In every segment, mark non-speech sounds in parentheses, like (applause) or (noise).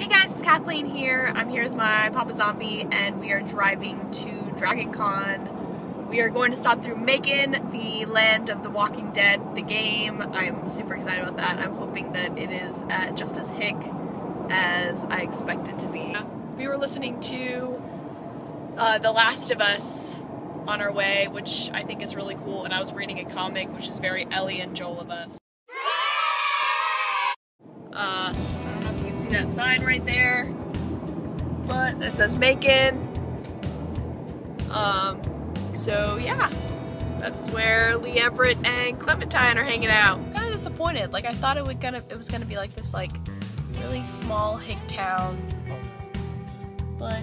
Hey guys, it's Kathleen here. I'm here with my Papa Zombie and we are driving to Dragon Con. We are going to stop through Macon, the land of the Walking Dead, the game. I'm super excited about that. I'm hoping that it is uh, just as hick as I expect it to be. We were listening to uh, The Last of Us on our way, which I think is really cool, and I was reading a comic which is very Ellie and Joel of Us. Uh, see that sign right there, but it says Macon. Um, so yeah, that's where Lee Everett and Clementine are hanging out. Kind of disappointed. Like I thought it would gonna it was gonna be like this like really small hick town, but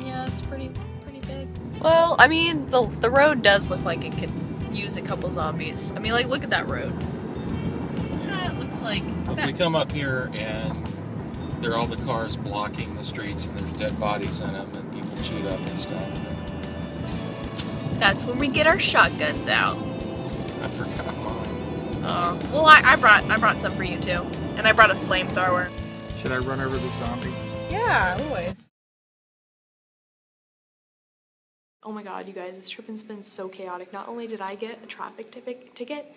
yeah, it's pretty pretty big. Well, I mean the the road does look like it could use a couple zombies. I mean, like look at that road. Yeah, it looks like If we come up here and there are all the cars blocking the streets and there's dead bodies in them and people chewed up and stuff. that's when we get our shotguns out. I forgot mine. Oh, well, I, I brought I brought some for you too, and I brought a flamethrower. Should I run over the zombie? Yeah, always. Oh my god, you guys, this trip has been so chaotic. Not only did I get a traffic ticket,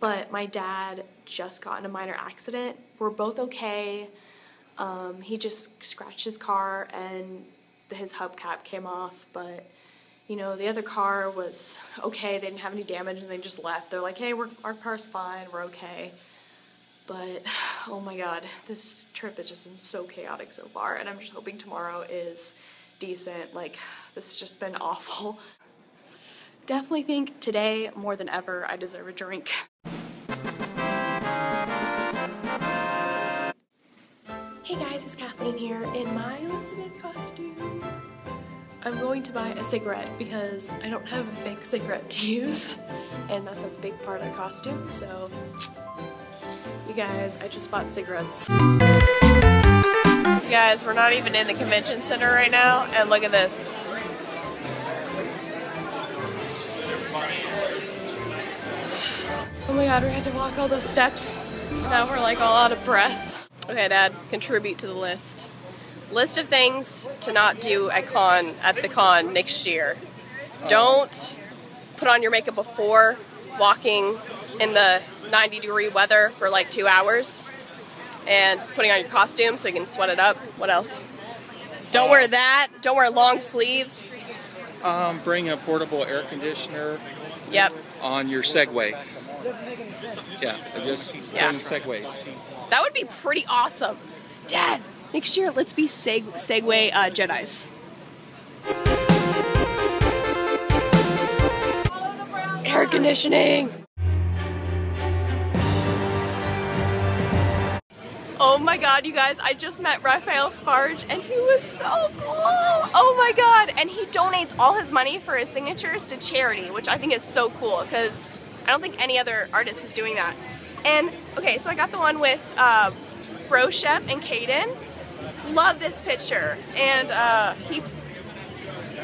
but my dad just got in a minor accident. We're both okay. Um, he just scratched his car and his hubcap came off, but you know, the other car was okay. They didn't have any damage and they just left. They're like, hey, our car's fine, we're okay. But oh my god, this trip has just been so chaotic so far, and I'm just hoping tomorrow is decent. Like, this has just been (laughs) awful. Definitely think today, more than ever, I deserve a drink. Hey guys, it's Kathleen here in my Elizabeth costume. I'm going to buy a cigarette because I don't have a fake cigarette to use, and that's a big part of the costume, so you guys, I just bought cigarettes. You guys, we're not even in the convention center right now, and look at this. Oh my god, we had to walk all those steps. Now we're like all out of breath. Okay, Dad, contribute to the list. List of things to not do at con at the con next year. Don't put on your makeup before walking in the 90 degree weather for like two hours and putting on your costume so you can sweat it up. What else? Don't wear that. Don't wear long sleeves. Um, bring a portable air conditioner Yep. on your Segway. Yeah, so just Yeah. bring Segways. That would be pretty awesome. Dad, next year let's be seg- Segway uh, Jedi's. Air conditioning. Oh my god, you guys, I just met Raphael Sbarge and he was so cool. Oh my god. And he donates all his money for his signatures to charity, which I think is so cool because I don't think any other artist is doing that. And okay, so I got the one with uh, BroShep and Kaidan. Love this picture. And uh, he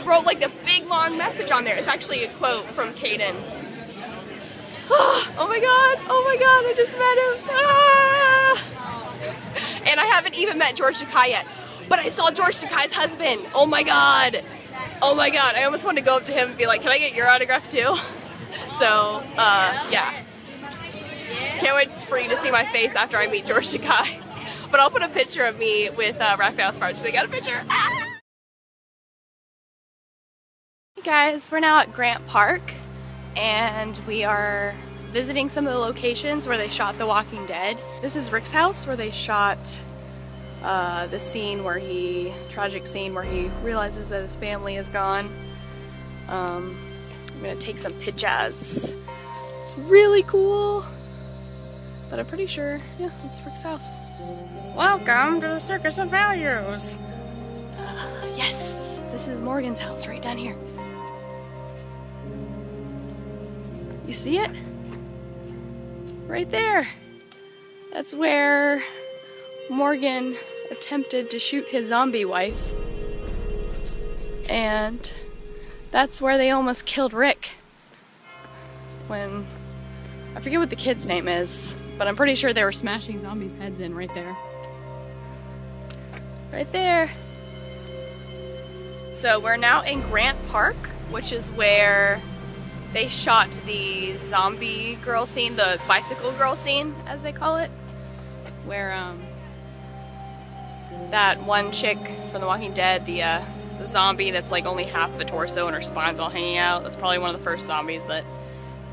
wrote like a big long message on there. It's actually a quote from Kaidan. (sighs) oh my god, oh my god, I just met him. Ah! And I haven't even met George Takei yet. But I saw George Takei's husband. Oh my god. Oh my god. I almost wanted to go up to him and be like, can I get your autograph too? (laughs) So, uh, yeah. I can't wait for you to see my face after I meet George Takei. (laughs) But I'll put a picture of me with uh, Raphael Sbarge. So you got a picture? Ah! (laughs) Hey guys, we're now at Grant Park and we are visiting some of the locations where they shot The Walking Dead. This is Rick's house where they shot uh, the scene where he, tragic scene where he realizes that his family is gone. Um, I'm gonna take some pictures. It's really cool. But I'm pretty sure, yeah, it's Rick's house. Welcome to the Circus of Values. Uh, (sighs) yes, this is Morgan's house right down here. You see it? Right there. That's where Morgan attempted to shoot his zombie wife. And that's where they almost killed Rick. When I forget what the kid's name is, but I'm pretty sure they were smashing zombies' heads in right there. Right there. So we're now in Grant Park, which is where they shot the zombie girl scene, the bicycle girl scene, as they call it, where um, that one chick from The Walking Dead, the uh, the zombie that's like only half a torso and her spine's all hanging out. That's probably one of the first zombies that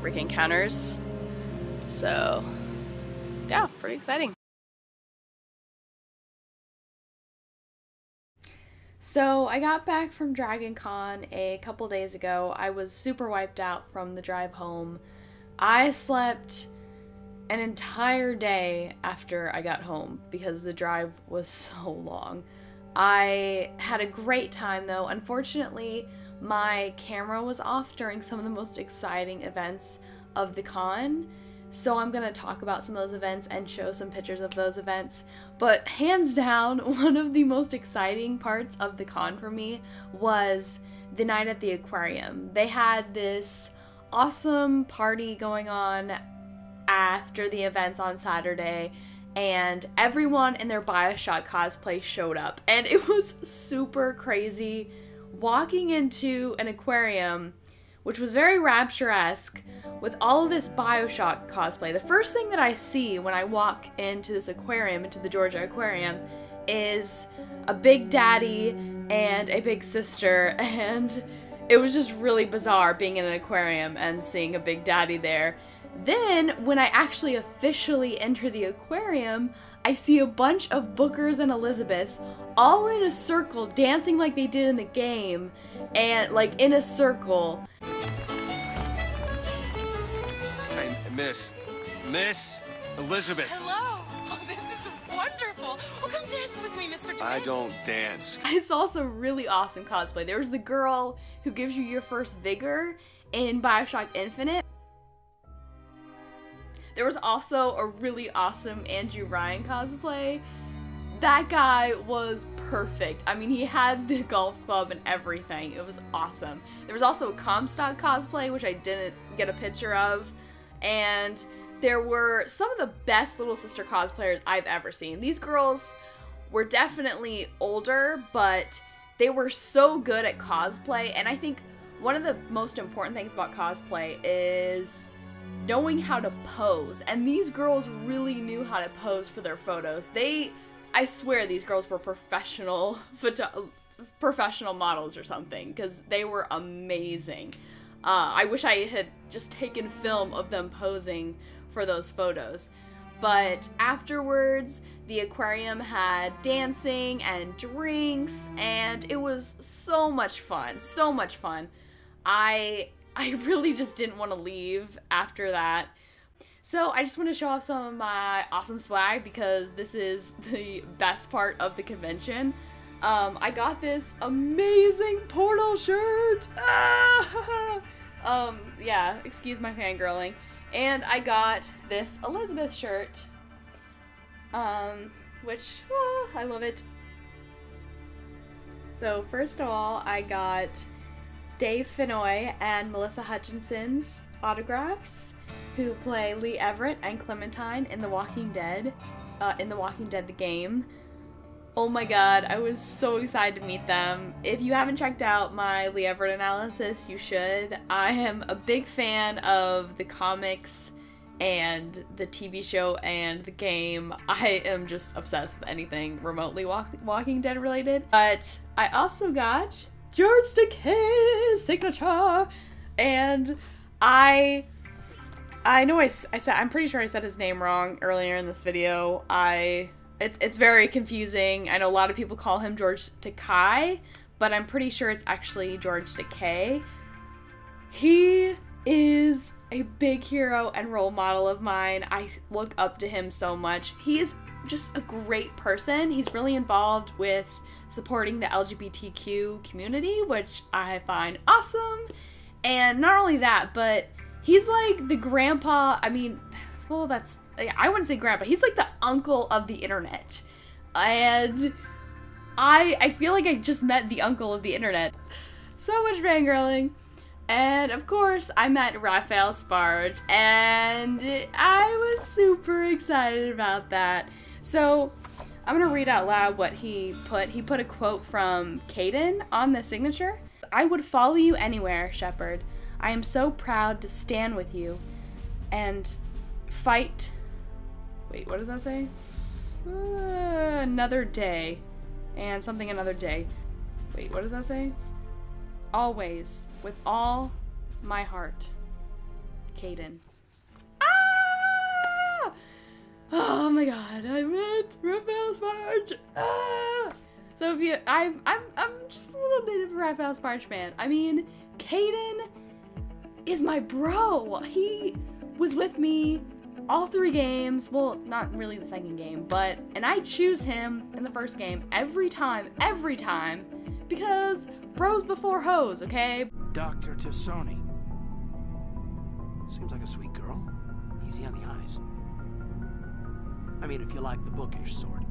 Rick encounters. So, yeah, pretty exciting. So I got back from Dragon Con a couple days ago. I was super wiped out from the drive home. I slept an entire day after I got home because the drive was (laughs) so long. I had a great time though. Unfortunately, my camera was off during some of the most exciting events of the con. So I'm going to talk about some of those events and show some pictures of those events. But hands down, (laughs) one of the most exciting parts of the con for me was the night at the aquarium. They had this awesome party going on after the events on Saturday and everyone in their Bioshock cosplay showed up. And it (laughs) was super crazy walking into an aquarium, which was very rapture-esque, with all of this Bioshock cosplay. The first thing that I see when I walk into this aquarium, into the Georgia Aquarium, is a big daddy and a big sister, (laughs) and it was just really bizarre being in an aquarium and seeing a big daddy there. Then, when I actually officially enter the aquarium, I see a bunch of Bookers and Elizabeths all in a circle dancing like they did in the game and like in a circle. Miss. Miss Elizabeth. Hello. (laughs) Oh, this is wonderful. Oh, come dance with me, Mr. Twin. I don't dance. I saw some really awesome cosplay. There was the girl who gives you your first vigor in Bioshock Infinite. There was also a really awesome Andrew Ryan cosplay. That guy was perfect. I mean, he had the (laughs) golf club and everything. It was awesome. There was also a Comstock cosplay, which I didn't get a picture of. And there were some of the best Little Sister cosplayers I've ever seen. These girls were definitely older, but they were so good at cosplay. And I think one of the most important things about cosplay is knowing how to pose. And these girls really knew how to pose for their photos. They, I swear, these girls were professional (laughs) photo, professional models or something because they were amazing. Uh, I wish I had just taken film of them posing for those photos. But afterwards, the aquarium had dancing and drinks, and it was so much fun. So much fun. I (laughs) I really just didn't want to leave after that. So I just want to show off some of my awesome swag because this is (laughs) the best part of the convention. Um, I got this amazing Portal shirt. Ah! (laughs) um, yeah, excuse my fangirling. And I got this Elizabeth shirt, um, which ah, I love it. So first of all, I got Dave Fennoy and Melissa Hutchinson's autographs, who play Lee Everett and Clementine in The Walking Dead, uh, in The Walking Dead the game. Oh my god, I was so excited to meet them. If you haven't checked out my Lee Everett analysis, you should. I am a big fan of the comics and the TV show and the game. I am just obsessed with anything remotely walk Walking Dead related. But I also got George Takei's signature, and I. I know I, I said I'm pretty sure I said his name wrong earlier in this video. I it's it's very confusing. I know a lot of people call him George Takei, but I'm pretty sure it's actually George Takei. He is a big hero and role model of mine. I look up to him so much. He is just a great person. He's really involved with supporting the LGBTQ community, which I find awesome. And not only that, but he's like the grandpa, I mean, well, that's, I wouldn't say grandpa, he's like the uncle of the internet. And I, I feel like I just met the uncle of the internet. So much fangirling. And of course, I met Raphael Sbarge, and I was super excited about that. So, I'm gonna read out loud what he put. He put a quote from Kaidan on the signature. I would follow you anywhere, Shepard. I am so proud to stand with you and fight. Wait, what does that say? Uh, another day. And something another day. Wait, what does that say? Always, with all my heart. Kaidan. Ah! Oh my god, I'm at Raphael Sbarge. Ah! So if you, I'm, I'm, I'm just a little bit of a Raphael Sbarge fan. I mean, Kaidan is my bro. He was with me all three games. Well, not really the second game, but and I choose him in the first game every time, every time, because bros before hoes. Okay. Dr. T'Soni. Seems like a sweet girl. Easy on the eyes. I mean, if you like the bookish sort.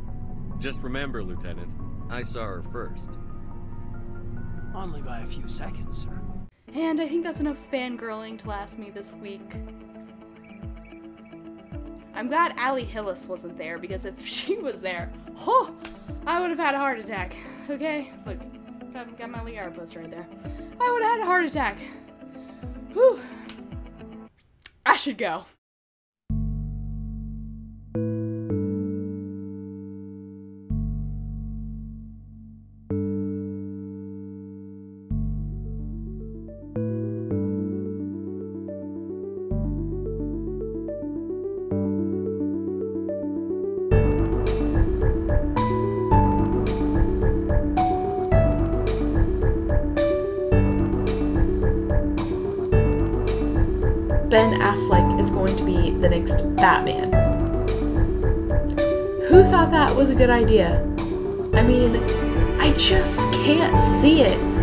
Just remember, Lieutenant, I saw her first. Only by a few seconds, sir. And I think that's enough fangirling to last me this week. I'm glad Ali Hillis wasn't there because if (laughs) she was there, oh, I would have had a heart attack. Okay, look, got, got my Liara poster right there. I would have had a heart attack. Whew. I should go. Batman. Who thought that was a good idea? I mean, I just can't see it